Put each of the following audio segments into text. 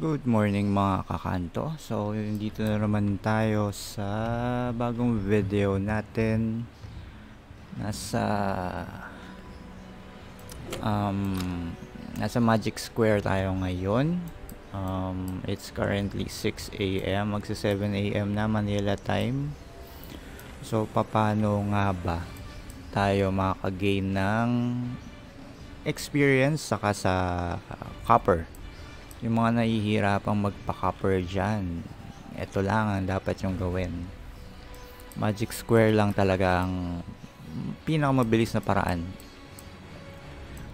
Good morning mga kakanto. So, dito na naman tayo sa bagong video natin. Nasa um, nasa Magic Square tayo ngayon. Um, it's currently 6 a.m. Magsa 7 a.m. na Manila time. So, paano nga ba tayo makakagain ng experience saka sa uh, copper? Yung mga nahihirapang magpa-copper dyan, ito lang ang dapat yung gawin. Magic Square lang talaga ang pinakamabilis na paraan.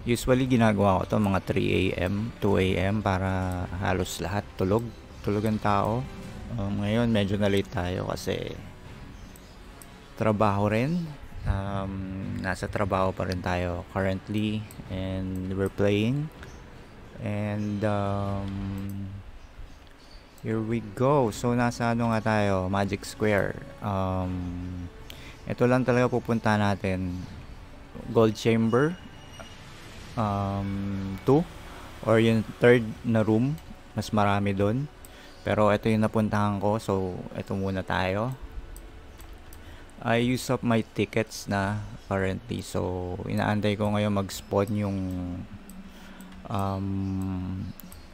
Usually ginagawa ko to mga 3 a.m., 2 a.m. para halos lahat tulog. Tulog ang tao. Um, ngayon medyo na late tayo kasi trabaho rin. Um, nasa trabaho pa rin tayo currently and we're playing And um, here we go. So nasa ano nga tayo, Magic Square. Um, ito lang talaga pupunta natin. Gold Chamber um, 2 or yung third na room. Mas marami doon. Pero ito yung napuntahan ko. So ito muna tayo. I use up my tickets na currently. So inaantay ko ngayon mag-spawn yung um,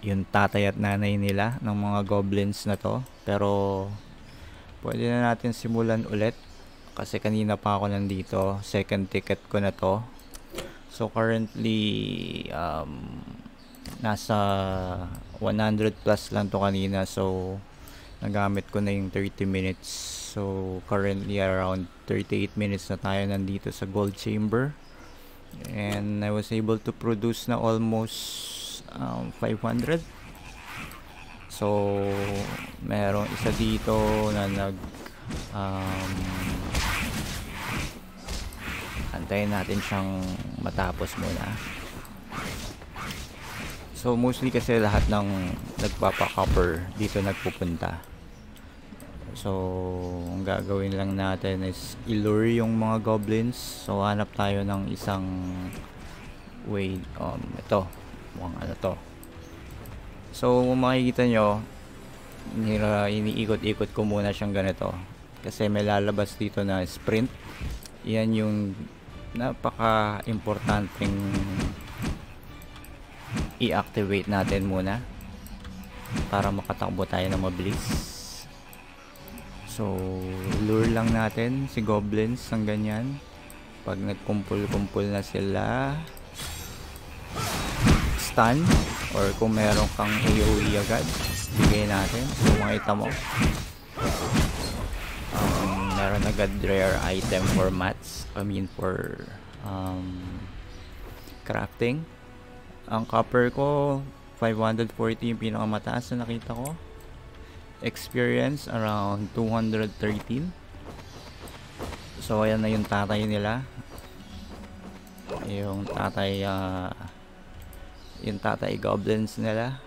yung tatay at nanay nila ng mga goblins na to. Pero pwede na natin simulan ulit. Kasi kanina pa ako nandito. Second ticket ko na to. So currently um, nasa 100 plus lang to kanina. So nagamit ko na yung 30 minutes. So currently around 38 minutes na tayo nandito sa gold chamber and I was able to produce na almost um, 500 so merong isa dito na nag um, antayin natin siyang matapos muna. So mostly kasi lahat ng nagpapa-copper dito nagpupunta So, ang gagawin lang natin is ilure yung mga goblins. So, hanap tayo ng isang way. Um, ito. Mukhang ano to. So, makikita nyo, iniikot-ikot ko muna siyang ganito. Kasi may lalabas dito na sprint. Yan yung napaka-importanting i-activate natin muna para makatakbo tayo na mabilis. So, lure lang natin si goblins ng ganyan. Pag nagkumpul-kumpul na sila, stun, or kung meron kang AoE agad, bigay natin. So, makita mo. Um, meron agad rare item for mats. I mean, for um, crafting. Ang copper ko, 540 yung pinakamataas na nakita ko experience around 213 so ayan na yung tatay nila. Yung tatay uh, yung tatay goblins nila.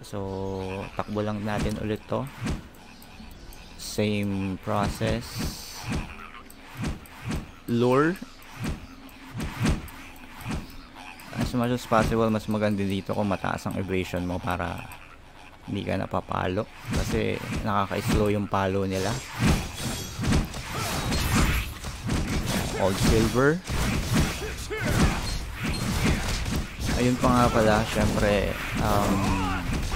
So takbo lang natin ulit to. Same process. Lure as much as possible mas maganda dito kung mataas ang evasion mo para hindi ka napapalo. Kasi nakaka-slow yung palo nila. Old silver. Ayun pa nga pala syempre um,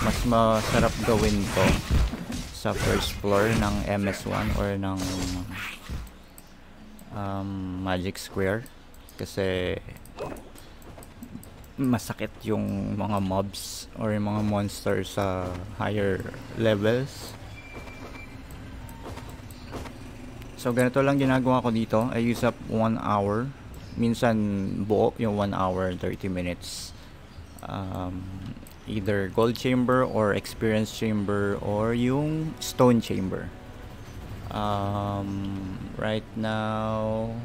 mas masarap gawin to sa first floor ng MS1 or ng um, Magic Square. Kasi masakit yung mga mobs or yung mga monsters sa higher levels. So ganito lang ginagawa ko dito. I use up 1 hour. Minsan buo yung 1 hour 30 minutes. Um, either gold chamber or experience chamber or yung stone chamber. Um, right now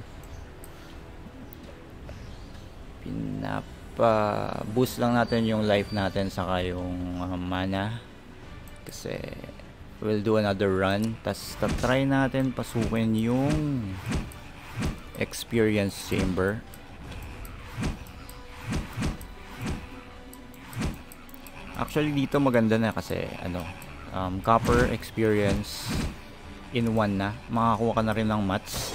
pinap pa boost lang natin yung life natin saka yung uh, mana kasi we'll do another run tas try natin pasukin yung experience chamber Actually dito maganda na kasi ano, um, copper experience in one na. Makakuha ka na rin ng mats.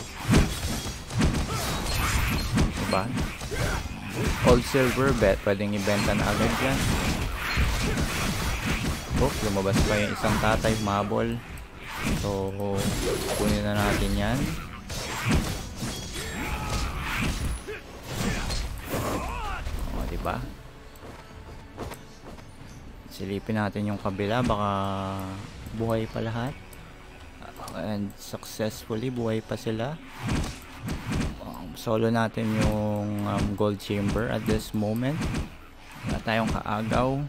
Diba? Old silver bet, pwedeng ibenta na agad yan. Oh, lumabas pa yung isang tatay, mabol. So, kunin na natin yan. O, oh, diba? Silipin natin yung kabila, baka buhay pa lahat. And successfully, buhay pa sila. Solo natin yung um, gold chamber at this moment. Wala tayong kaagaw.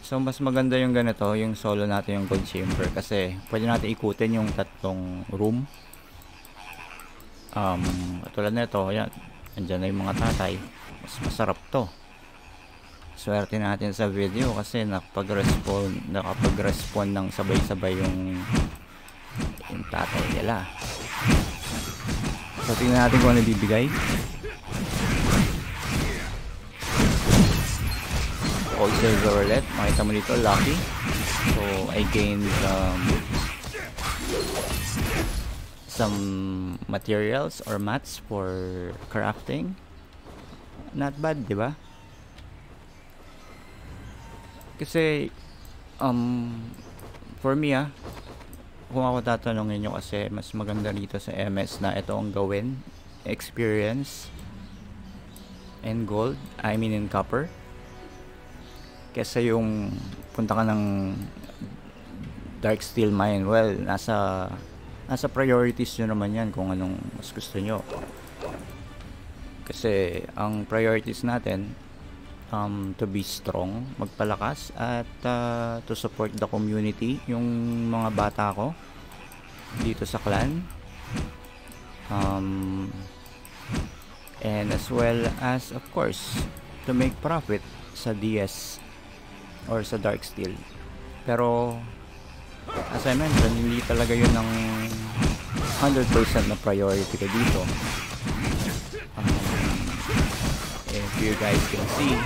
So, mas maganda yung ganito, yung solo natin yung gold chamber. Kasi, pwede natin ikutin yung tatlong room. Um, tulad nito, yan. Andyan na yung mga tatay. Mas masarap to swerte natin sa video kasi nakapag-respond nakapag-respond ng sabay-sabay yung yung tatay nila so tingnan natin kung ano bibigay. All silver roulette makita mo dito lucky. So I gained um, some materials or mats for crafting. Not bad di ba? Kasi, um, for me ah, kung ako tatanungin nyo kasi mas maganda dito sa MS na ito ang gawin, experience, and gold, I mean in copper. Kesa yung punta ka ng dark steel mine, well, nasa nasa priorities nyo naman yan kung anong mas gusto nyo. Kasi ang priorities natin um, to be strong, magpalakas at uh, to support the community, yung mga bata ko dito sa clan. Um, and as well as of course to make profit sa DS or sa Dark Steel. Pero as I mentioned, hindi talaga yun ang 100% na priority ko dito. You guys can see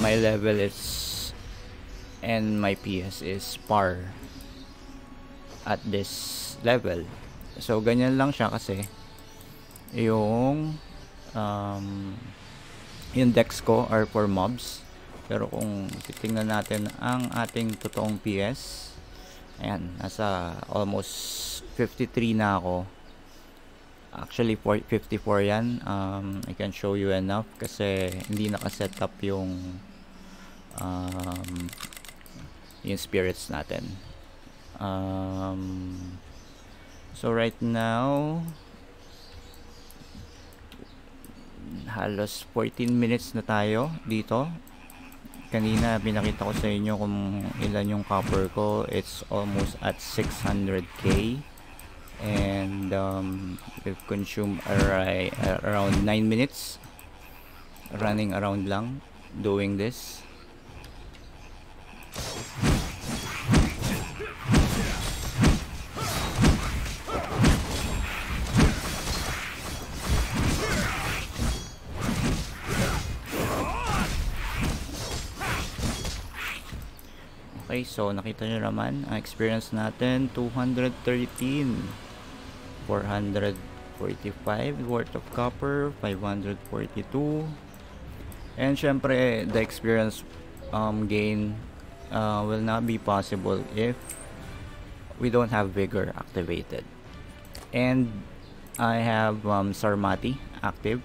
my level is and my PS is par at this level. So ganyan lang siya kasi yung um, yung decks ko are for mobs. Pero kung titingnan natin ang ating totoong PS ayan nasa almost 53 na ako Actually, 54 yan. Um, I can show you enough kasi hindi nakaset up yung um, yung spirits natin. Um, so, right now, halos 14 minutes na tayo dito. Kanina, pinakita ko sa inyo kung ilan yung copper ko. It's almost at 600k and um, we've consumed ar around 9 minutes. Running around lang doing this. Okay, so nakita nyo naman, ang experience natin, 213 445 worth of copper 542 and syempre the experience um, gain uh, will not be possible if we don't have vigor activated. And I have um, Sarmati active.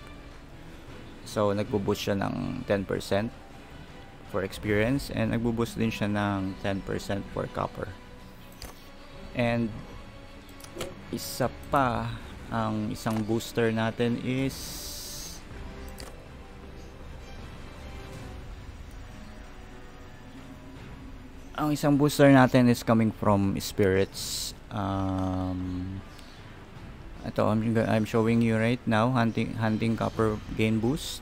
So nagbo-boost siya ng 10% for experience and nagbo-boost din siya ng 10% for copper. And isa pa ang isang booster natin is ang isang booster natin is coming from spirits. Um, ito I'm, I'm showing you right now hunting, hunting copper gain boost.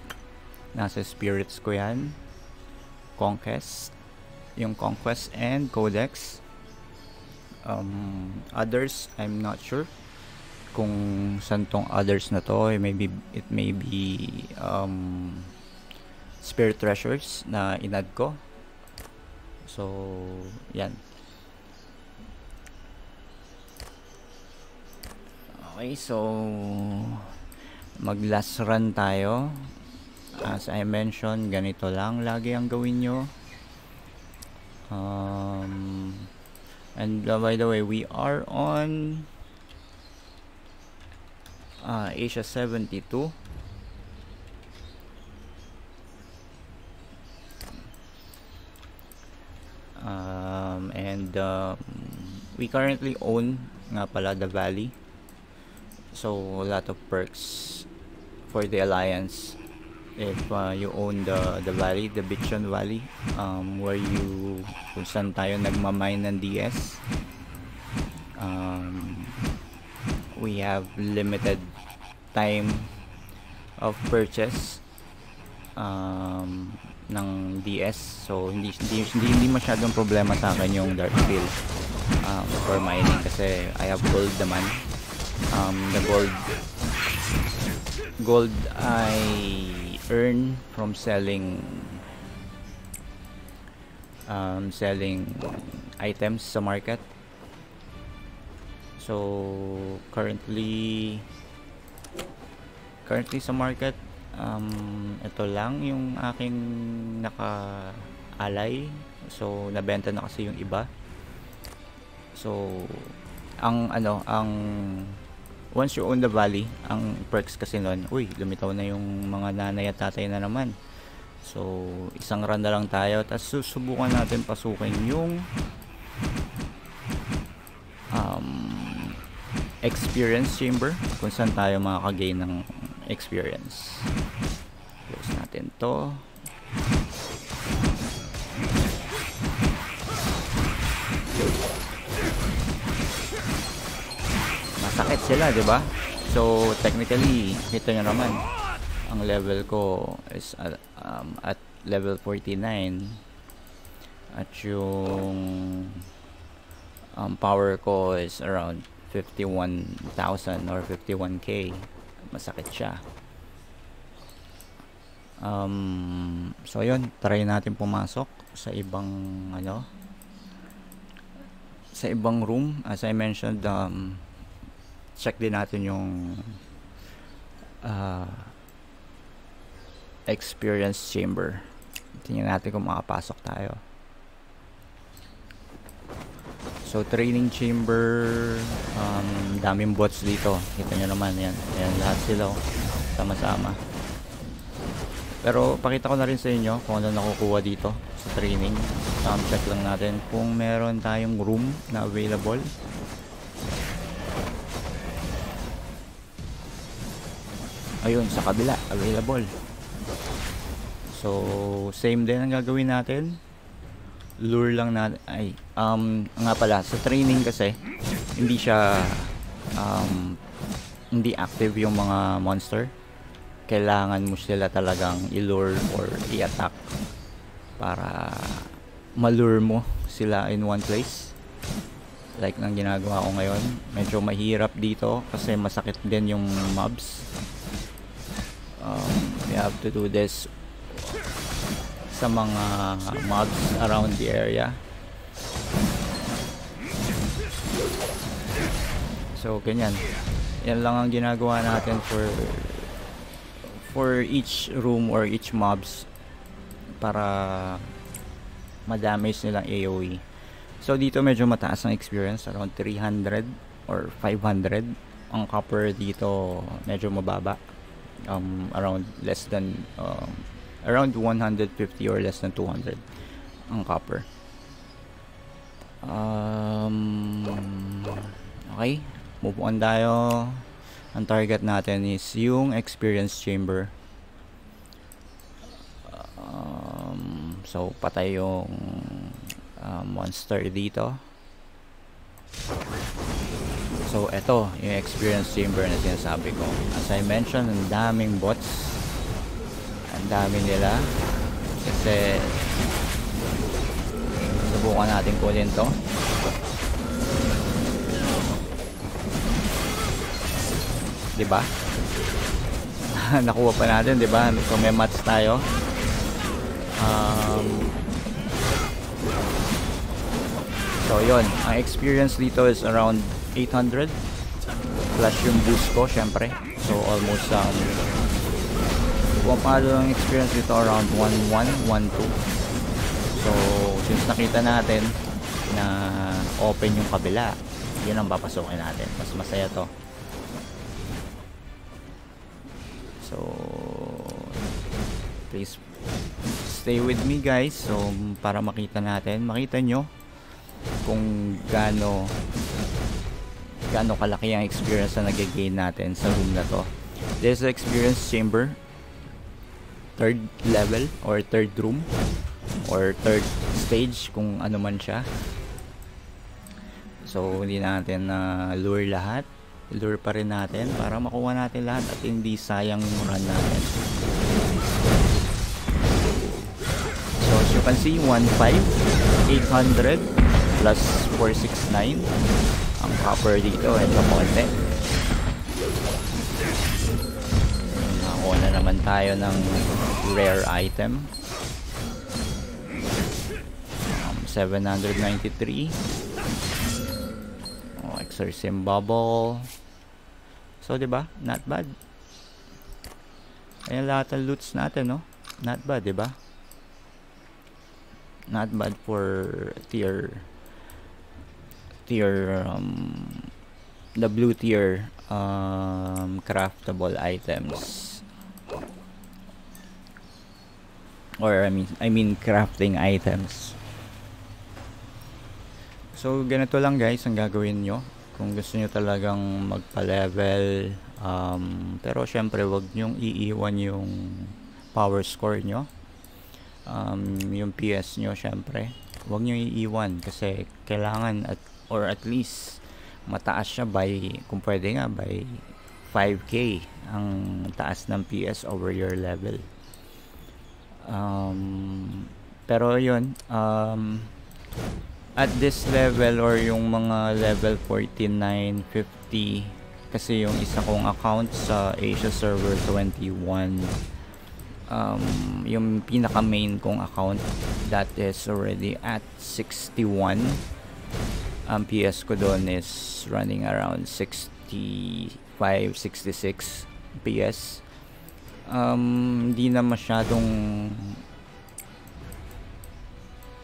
Nasa spirits ko yan. Conquest. Yung conquest and codex um, others I'm not sure kung saan tong others na to it may be, it may be um, spirit treasures na inad ko. So, yan. Okay, so mag last run tayo. As I mentioned, ganito lang lagi ang gawin nyo. Um, and uh, by the way, we are on uh, Asia 72. Um, and um, we currently own nga pala the valley so a lot of perks for the alliance if uh, you own the the valley the Bichon Valley um, where you kung saan tayo nagmamine ng DS um, we have limited time of purchase um, ng DS so hindi hindi hindi, hindi masyadong problema sa akin yung dark field um, for mining kasi I have gold naman. Um, the gold gold I earn from selling um, selling items sa market. So currently currently sa market um, ito lang yung aking naka alay so nabenta na kasi yung iba. So ang ano ang once you own the valley, ang perks kasi nun, uy, lumitaw na yung mga nanay at tatay na naman. So, isang run na lang tayo. Tapos susubukan natin pasukin yung um, experience chamber kung saan tayo makakagain ng experience. Close natin to. Sakit sila, 'di ba? So technically, kita nyo naman. Ang level ko is uh, um, at level 49 at yung um, power ko is around 51,000 or 51k masakit siya. Um, so yun try natin pumasok sa ibang ano sa ibang room. As I mentioned um, check din natin yung uh, experience chamber. Tingnan natin kung makapasok tayo. So training chamber um, daming bots dito. Kita nyo naman yan. Yan lahat sila oh. sama-sama. Pero pakita ko na rin sa inyo kung ano nakukuha dito sa training. Um, check lang natin kung meron tayong room na available ayun sa kabila available. So same din ang gagawin natin. Lure lang natin ay um nga pala sa training kasi hindi siya um hindi active yung mga monster. Kailangan mo sila talagang ilure or i-attack para malure mo sila in one place. Like nang ginagawa ko ngayon medyo mahirap dito kasi masakit din yung mobs um, we have to do this sa mga mobs around the area. So ganyan. Yan lang ang ginagawa natin for for each room or each mobs para madamage nilang AoE so dito medyo mataas ang experience around 300 or 500 ang copper dito medyo mababa um, around less than um, around 150 or less than 200 ang copper. Um, okay. Move on tayo. Ang target natin is yung experience chamber. Um, so patay yung uh, monster dito So, ito yung experience chamber na sinasabi ko. As I mentioned, ang daming bots. Ang dami nila. Kasi, subukan natin kunin to. Diba? Nakuha pa natin, diba? So, may mats tayo. Um, so yun, ang experience dito is around 800 plus yung boost ko syempre. So almost um, pumapalo ang experience dito around 1-1, 1-2. So since nakita natin na open yung kabila, yun ang papasukin natin. Mas masaya to. So please stay with me guys so para makita natin makita nyo kung gaano gaano kalaki ang experience na nag-gain natin sa room na to. There's the experience chamber third level or third room or third stage kung ano man siya. So hindi natin na uh, lure lahat. Lure pa rin natin para makuha natin lahat at hindi sayang yung run natin. So as you can see, 1.5, 800 plus 469 ang copper dito at kamonte. Nakakuha na naman tayo ng rare item. Um, 793. Oh, exorcism bubble. So, ba? Not bad. Ayan lahat ng loots natin, no? Not bad, ba? not bad for tier tier um, the blue tier um, craftable items. Or I mean I mean crafting items. So ganito lang guys ang gagawin nyo. Kung gusto nyo talagang magpa-level um, pero syempre wag nyong iiwan yung power score nyo. Um, yung PS nyo syempre. Huwag nyo iiwan kasi kailangan at or at least mataas siya by kung pwede nga by 5k ang taas ng PS over your level. Um, pero yun um, at this level or yung mga level 49 50 kasi yung isa kong account sa Asia server 21 um, yung pinaka main kong account that is already at 61 ang PS ko doon is running around 65 66 PS um, hindi na masyadong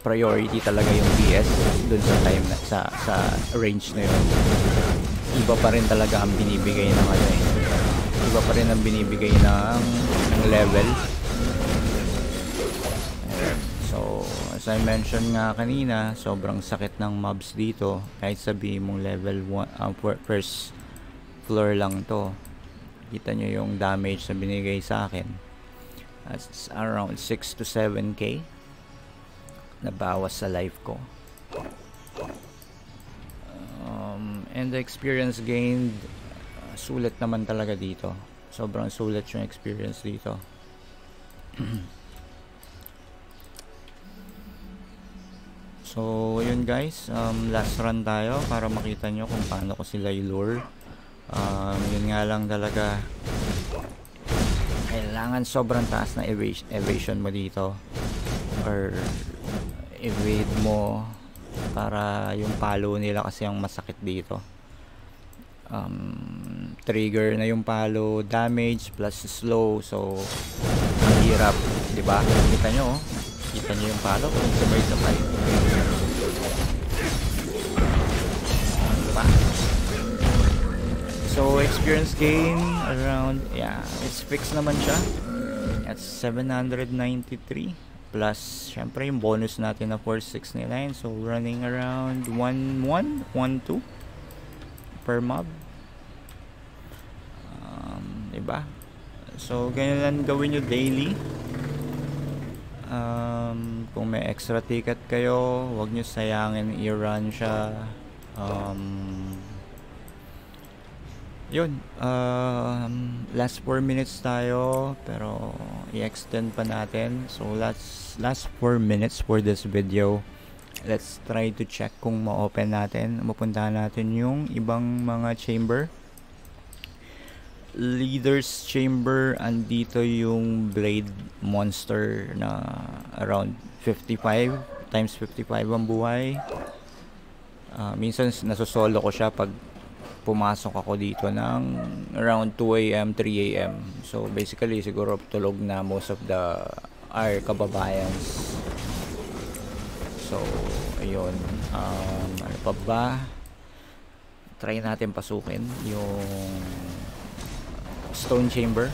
priority talaga yung PS doon sa time na, sa, sa range na yun. Iba pa rin talaga ang binibigay ng ano eh. Iba pa rin ang binibigay ng, ng level So, as I mentioned nga kanina, sobrang sakit ng mobs dito. Kahit sabihin mong level 1, uh, first floor lang to. Kita nyo yung damage na binigay sa akin. That's around 6 to 7k na bawas sa life ko. Um, and the experience gained, uh, sulit naman talaga dito. Sobrang sulit yung experience dito. So, yun guys, um, last run tayo para makita nyo kung paano ko sila i-lure. Um, yun nga lang talaga, kailangan sobrang taas na evasion, mo dito. Or evade mo para yung palo nila kasi ang masakit dito. Um, trigger na yung palo, damage plus slow. So, ang hirap, ba? Kita nyo, oh. Kita nyo yung palo kung sabay-sabay. So, experience gain around, yeah, it's fixed naman siya. At 793 plus, syempre yung bonus natin na 4699. So, running around 1-1, 1-2 per mob. Um, diba? So, ganyan lang gawin nyo daily. Um, kung may extra ticket kayo, huwag nyo sayangin i-run siya. Um, yun um, last 4 minutes tayo pero i-extend pa natin. So last last 4 minutes for this video. Let's try to check kung ma-open natin mapuntahan natin yung ibang mga chamber leader's chamber andito yung blade monster na around 55 times 55 ang buhay. Uh, minsan nasosolo ko siya pag pumasok ako dito ng around 2am 3am so basically siguro tulog na most of the our kababayans. So ayun um, ano pa ba? Try natin pasukin yung stone chamber.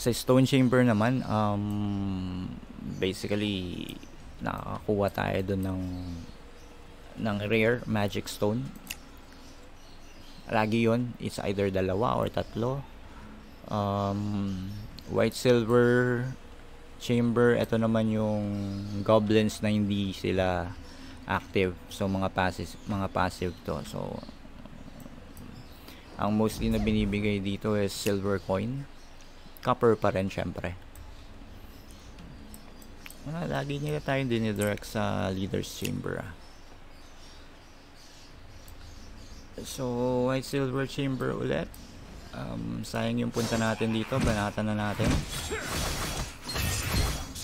Sa stone chamber naman um, basically nakakakuha tayo doon ng ng rare magic stone. Lagi yon it's either dalawa or tatlo. Um, white silver chamber ito naman yung goblins na hindi sila active. So mga passive mga passive to. So ang mostly na binibigay dito is silver coin. Copper pa rin syempre. Wala, lagi nila tayo dinidirect sa leader's chamber ah. So, white silver chamber ulit. Um, sayang yung punta natin dito. Banatan na natin.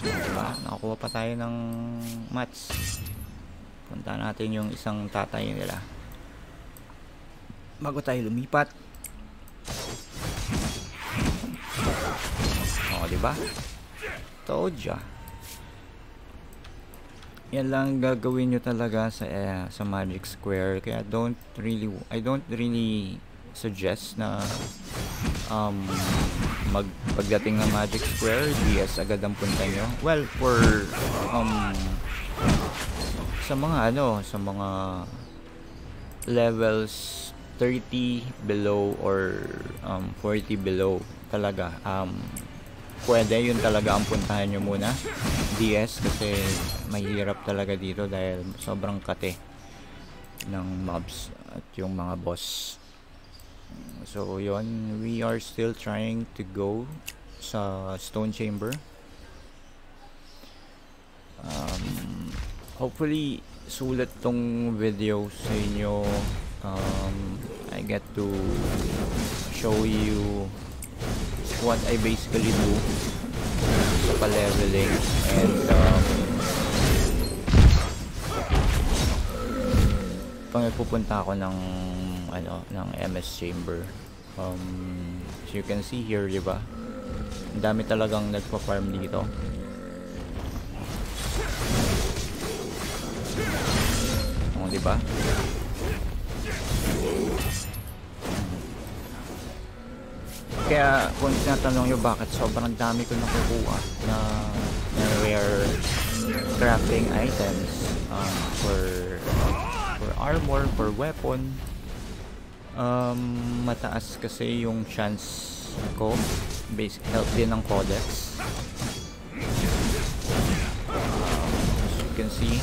Diba? Nakakuha pa tayo ng mats. Punta natin yung isang tatay nila bago tayo lumipat. Oh, di ba? Told ya. Yan lang gagawin nyo talaga sa eh, sa Magic Square. Kaya don't really I don't really suggest na um mag pagdating ng Magic Square, DS agad ang punta nyo. Well, for um sa mga ano, sa mga levels 30 below or um, 40 below talaga. Um, pwede yun talaga ang puntahan nyo muna. DS kasi mahirap talaga dito dahil sobrang kate ng mobs at yung mga boss. So yun. We are still trying to go sa stone chamber. Um, hopefully sulit tong video sa inyo um, I get to show you what I basically do sa pa-leveling and um, pag nagpupunta ako ng ano ng MS chamber um, as you can see here di ba? Ang dami talagang nagpa-farm dito. Oh, di ba Kaya kung tinatanong nyo bakit sobrang dami ko nakukuha na, na rare crafting items um, for for armor, for weapon. Um, mataas kasi yung chance ko. Basic help din ng codex. Um, as you can see.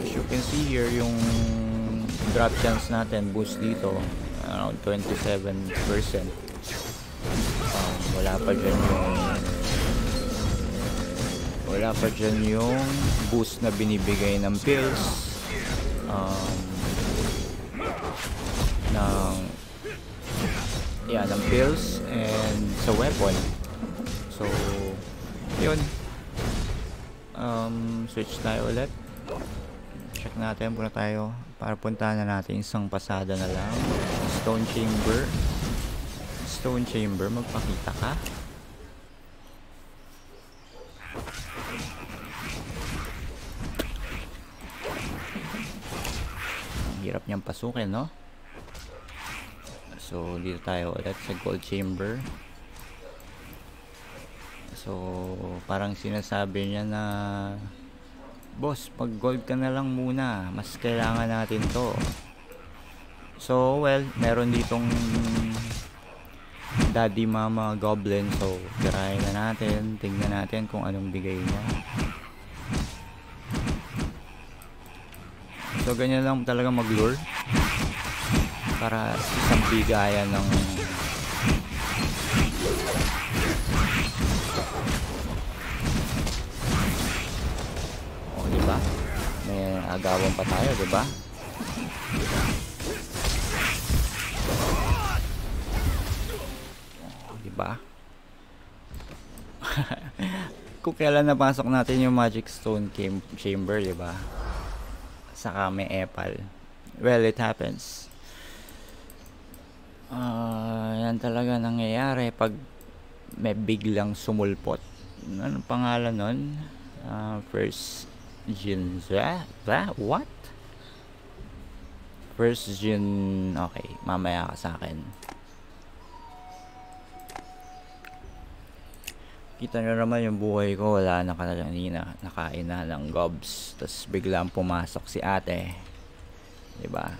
As you can see here yung drop chance natin boost dito around 27% um, wala pa dyan yung wala pa dyan yung boost na binibigay ng pills um, ng yeah, ng pills and sa weapon. So yun. Um, switch tayo ulit natin muna tayo para puntahan na natin isang pasada na lang. Stone chamber. Stone chamber magpakita ka. Hirap niyang pasukin no? So dito tayo ulit sa gold chamber. So parang sinasabi niya na boss pag gold ka na lang muna. Mas kailangan natin to. So well meron ditong daddy mama goblin. So tirahin na natin. Tingnan natin kung anong bigay niya. So ganyan lang talaga mag lure para isang bigayan ng may agawan pa tayo, di ba? Ah, di ba? Kung kailan napasok natin yung Magic Stone Chamber, di ba? Saka may Epal. Well, it happens. Uh, yan talaga nangyayari pag may biglang sumulpot. Ano pangalan nun? Uh, first Jin Za? What? First Jin... Okay, mamaya ka sa akin. Kita nyo naman yung buhay ko, wala na kanina, nakain na ng gobs. Tapos biglang pumasok si ate. Diba?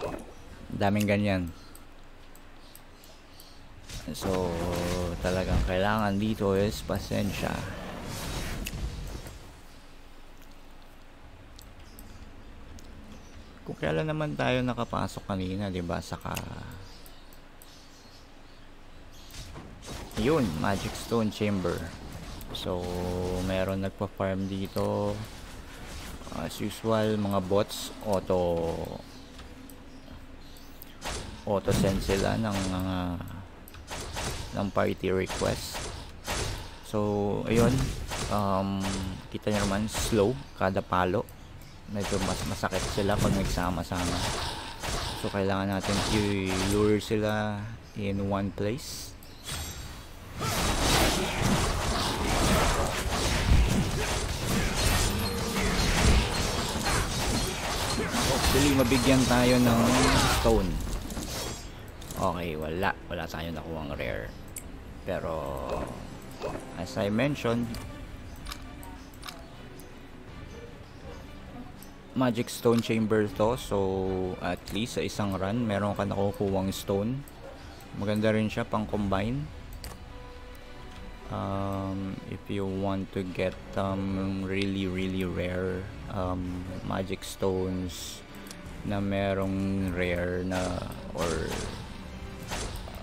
Daming ganyan. So, talagang kailangan dito is pasensya. Kung kailan naman tayo nakapasok kanina, 'di ba? Saka Yun, Magic Stone Chamber. So, meron nagpa-farm dito. As usual, mga bots, auto auto send sila ng uh, ng party request. So, ayun. Um, kita nyo naman, slow kada palo. Medyo mas masakit sila pag nagsama-sama. So, kailangan natin i-lure sila in one place. Hopefully mabigyan tayo ng stone. Okay, wala. Wala tayo nakuha rare. Pero, as I mentioned, Magic Stone Chamber to. So, at least sa isang run, meron ka nakukuwang stone. Maganda rin siya pang combine um, if you want to get um, really really rare um, magic stones na merong rare na or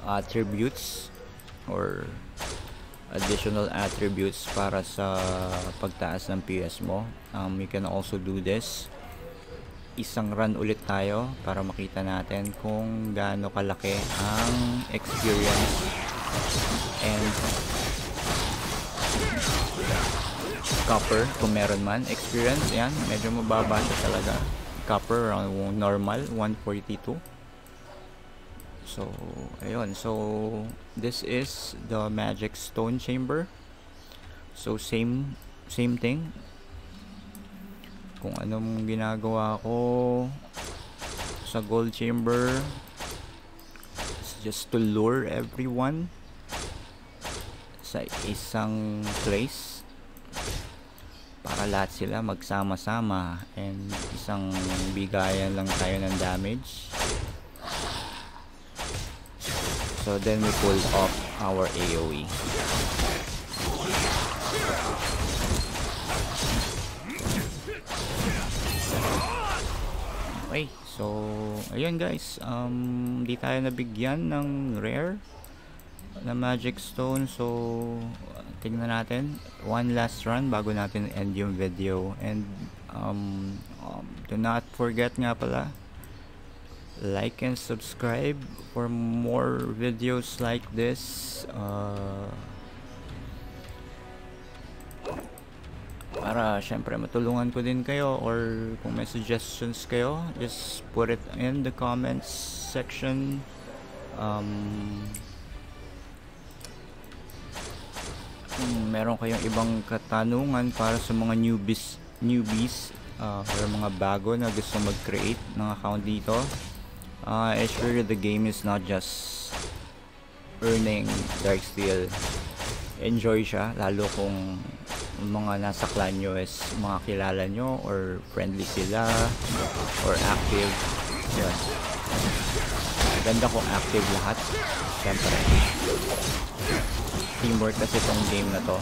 attributes or additional attributes para sa pagtaas ng PS mo um, you can also do this isang run ulit tayo para makita natin kung gaano kalaki ang experience. And copper kung meron man experience yan medyo mababa siya talaga. Copper around normal 142 so ayun. So this is the magic stone chamber. So same same thing kung anong ginagawa ko sa gold chamber. It's just to lure everyone sa isang place para lahat sila magsama-sama and isang bigayan lang tayo ng damage. So then we pull off our AoE okay so ayun guys um, di tayo nabigyan ng rare na magic stone. So tingnan natin. One last run bago natin end yung video. And um, um, do not forget nga pala like and subscribe for more videos like this. Uh, para syempre matulungan ko din kayo or kung may suggestions kayo just put it in the comments section. Um, kung meron kayong ibang katanungan para sa mga newbies newbies uh, or mga bago na gusto mag-create ng account dito uh, I you the game is not just earning Darksteel enjoy siya lalo kung mga nasa clan nyo is mga kilala nyo or friendly sila or active. Yun ganda kung active lahat. Syempre teamwork kasi tong game na to.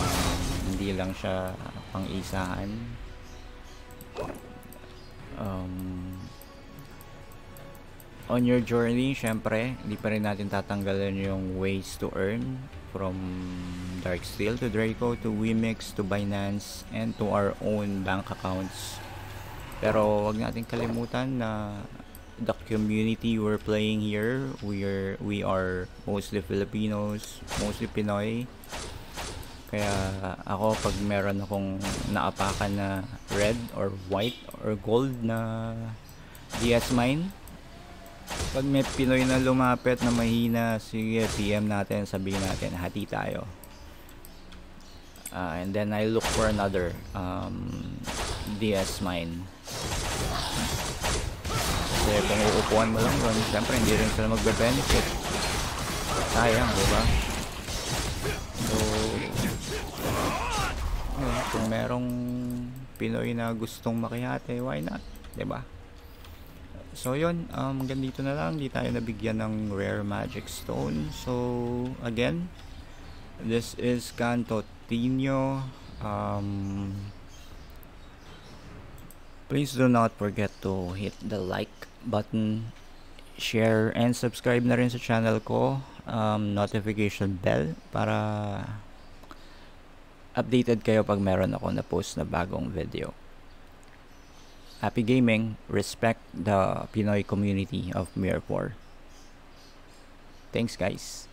Um, hindi lang siya pang isahan um, on your journey syempre hindi pa rin natin tatanggalan yung ways to earn from Darksteel to Draco to Wimix to Binance and to our own bank accounts pero wag natin kalimutan na the community we're playing here. We are we are mostly Filipinos, mostly Pinoy. Kaya ako pag meron akong naapakan na red or white or gold na DS mine, pag may Pinoy na lumapit na mahina, sige PM natin, sabihin natin, hati tayo. Uh, and then I look for another um, DS mine. Kasi kung uupuan mo lang doon, syempre hindi rin sila magbe-benefit. Sayang, di? So, yun, kung merong Pinoy na gustong makihate, why not? Di ba? So yun, um, hanggang dito na lang. Hindi tayo nabigyan ng rare magic stone. So, again, this is Canto Tino. Um, please do not forget to hit the like button, share, and subscribe na rin sa channel ko. Um, notification bell para updated kayo pag meron ako na post na bagong video. Happy gaming. Respect the Pinoy community of Mirror 4. Thanks guys.